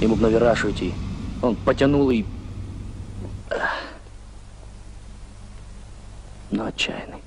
Ему б на вираж уйти. Он потянул и... Но ну, отчаянный.